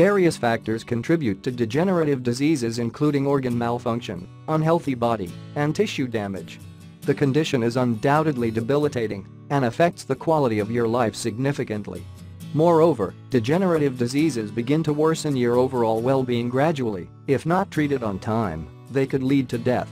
Various factors contribute to degenerative diseases including organ malfunction, unhealthy body, and tissue damage. The condition is undoubtedly debilitating and affects the quality of your life significantly. Moreover, degenerative diseases begin to worsen your overall well-being gradually, if not treated on time, they could lead to death.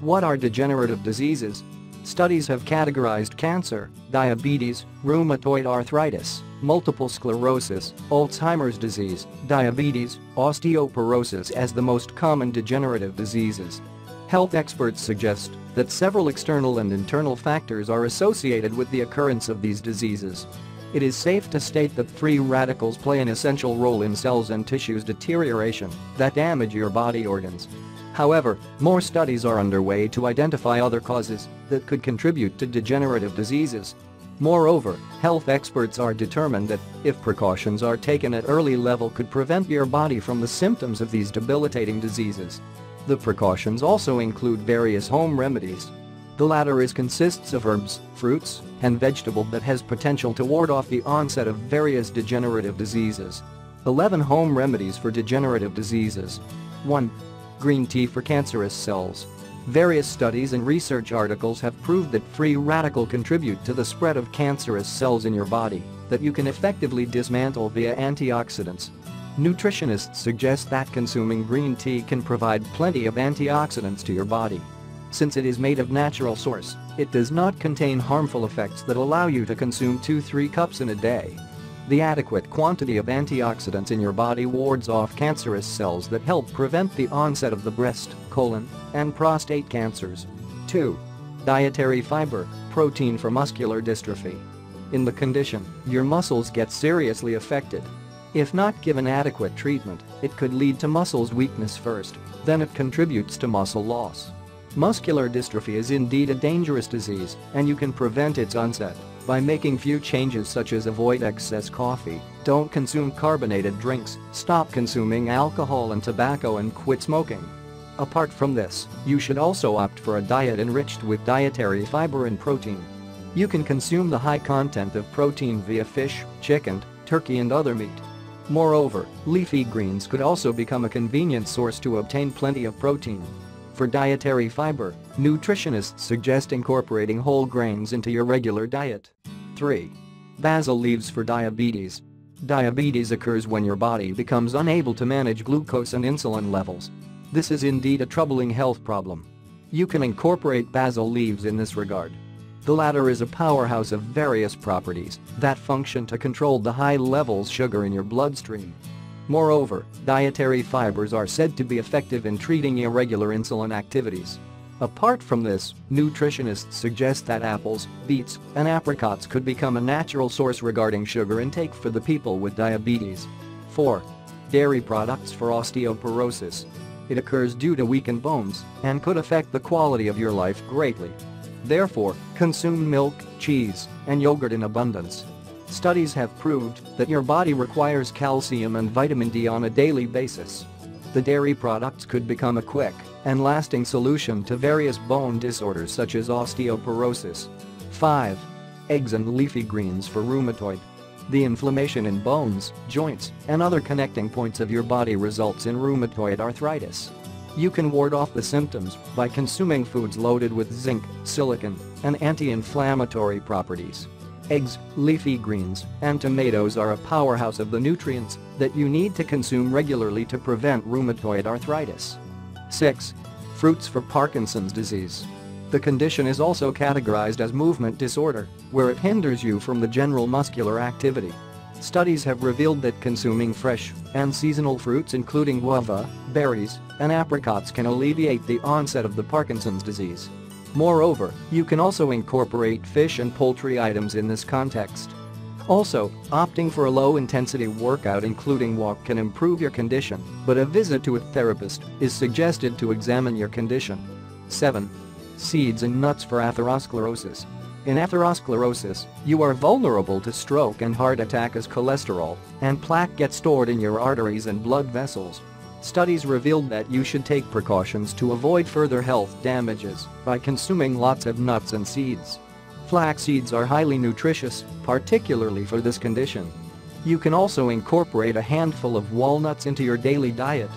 What are degenerative diseases? Studies have categorized cancer, diabetes, rheumatoid arthritis, multiple sclerosis, Alzheimer's disease, diabetes, osteoporosis as the most common degenerative diseases. Health experts suggest that several external and internal factors are associated with the occurrence of these diseases. It is safe to state that free radicals play an essential role in cells and tissues deterioration that damage your body organs. However, more studies are underway to identify other causes that could contribute to degenerative diseases. Moreover, health experts are determined that, if precautions are taken at early level could prevent your body from the symptoms of these debilitating diseases. The precautions also include various home remedies the latter is consists of herbs, fruits, and vegetable that has potential to ward off the onset of various degenerative diseases. 11 home remedies for degenerative diseases. 1. Green tea for cancerous cells. Various studies and research articles have proved that free radical contribute to the spread of cancerous cells in your body that you can effectively dismantle via antioxidants. Nutritionists suggest that consuming green tea can provide plenty of antioxidants to your body. Since it is made of natural source, it does not contain harmful effects that allow you to consume 2-3 cups in a day. The adequate quantity of antioxidants in your body wards off cancerous cells that help prevent the onset of the breast, colon, and prostate cancers. 2. Dietary fiber, protein for muscular dystrophy. In the condition, your muscles get seriously affected. If not given adequate treatment, it could lead to muscles weakness first, then it contributes to muscle loss. Muscular dystrophy is indeed a dangerous disease and you can prevent its onset by making few changes such as avoid excess coffee, don't consume carbonated drinks, stop consuming alcohol and tobacco and quit smoking. Apart from this, you should also opt for a diet enriched with dietary fiber and protein. You can consume the high content of protein via fish, chicken, turkey and other meat. Moreover, leafy greens could also become a convenient source to obtain plenty of protein. For dietary fiber, nutritionists suggest incorporating whole grains into your regular diet. 3. Basil leaves for diabetes. Diabetes occurs when your body becomes unable to manage glucose and insulin levels. This is indeed a troubling health problem. You can incorporate basil leaves in this regard. The latter is a powerhouse of various properties that function to control the high levels sugar in your bloodstream. Moreover, dietary fibers are said to be effective in treating irregular insulin activities. Apart from this, nutritionists suggest that apples, beets, and apricots could become a natural source regarding sugar intake for the people with diabetes. 4. Dairy products for osteoporosis. It occurs due to weakened bones and could affect the quality of your life greatly. Therefore, consume milk, cheese, and yogurt in abundance. Studies have proved that your body requires calcium and vitamin D on a daily basis. The dairy products could become a quick and lasting solution to various bone disorders such as osteoporosis. 5. Eggs and leafy greens for rheumatoid. The inflammation in bones, joints, and other connecting points of your body results in rheumatoid arthritis. You can ward off the symptoms by consuming foods loaded with zinc, silicon, and anti-inflammatory properties. Eggs, leafy greens, and tomatoes are a powerhouse of the nutrients that you need to consume regularly to prevent rheumatoid arthritis. 6. Fruits for Parkinson's disease. The condition is also categorized as movement disorder, where it hinders you from the general muscular activity. Studies have revealed that consuming fresh and seasonal fruits including guava, berries, and apricots can alleviate the onset of the Parkinson's disease. Moreover, you can also incorporate fish and poultry items in this context. Also, opting for a low-intensity workout including walk can improve your condition, but a visit to a therapist is suggested to examine your condition. 7. Seeds and nuts for atherosclerosis. In atherosclerosis, you are vulnerable to stroke and heart attack as cholesterol and plaque get stored in your arteries and blood vessels. Studies revealed that you should take precautions to avoid further health damages by consuming lots of nuts and seeds. Flax seeds are highly nutritious, particularly for this condition. You can also incorporate a handful of walnuts into your daily diet.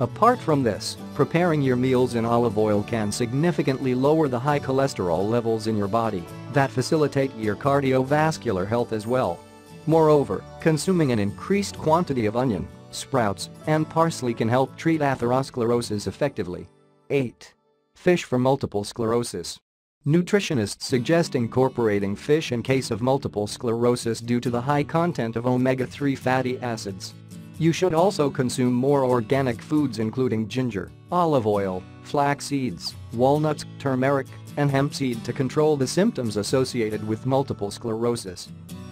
Apart from this, preparing your meals in olive oil can significantly lower the high cholesterol levels in your body that facilitate your cardiovascular health as well. Moreover, consuming an increased quantity of onion, sprouts, and parsley can help treat atherosclerosis effectively. 8. Fish for multiple sclerosis. Nutritionists suggest incorporating fish in case of multiple sclerosis due to the high content of omega-3 fatty acids. You should also consume more organic foods including ginger, olive oil, flax seeds, walnuts, turmeric, and hemp seed to control the symptoms associated with multiple sclerosis.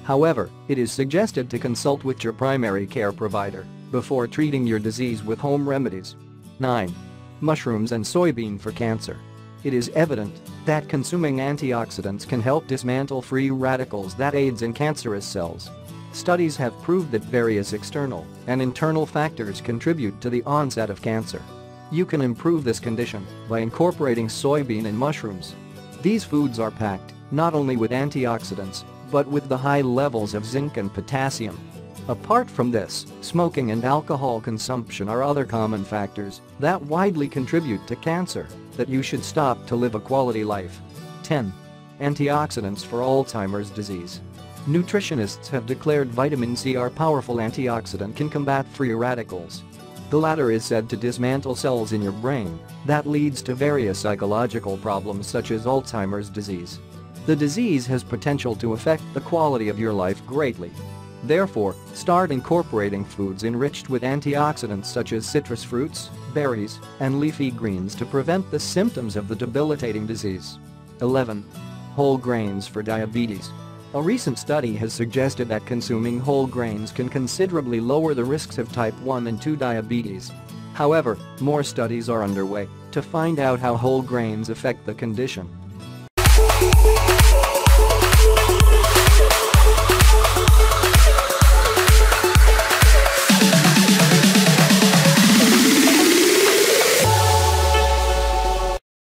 However, it is suggested to consult with your primary care provider before treating your disease with home remedies. 9. Mushrooms and soybean for cancer. It is evident that consuming antioxidants can help dismantle free radicals that aids in cancerous cells. Studies have proved that various external and internal factors contribute to the onset of cancer. You can improve this condition by incorporating soybean and mushrooms. These foods are packed not only with antioxidants, but with the high levels of zinc and potassium. Apart from this, smoking and alcohol consumption are other common factors that widely contribute to cancer that you should stop to live a quality life. 10. Antioxidants for Alzheimer's disease. Nutritionists have declared vitamin C our powerful antioxidant can combat free radicals. The latter is said to dismantle cells in your brain that leads to various psychological problems such as Alzheimer's disease. The disease has potential to affect the quality of your life greatly. Therefore, start incorporating foods enriched with antioxidants such as citrus fruits, berries, and leafy greens to prevent the symptoms of the debilitating disease. 11. Whole grains for diabetes. A recent study has suggested that consuming whole grains can considerably lower the risks of type 1 and 2 diabetes. However, more studies are underway to find out how whole grains affect the condition. Thank you.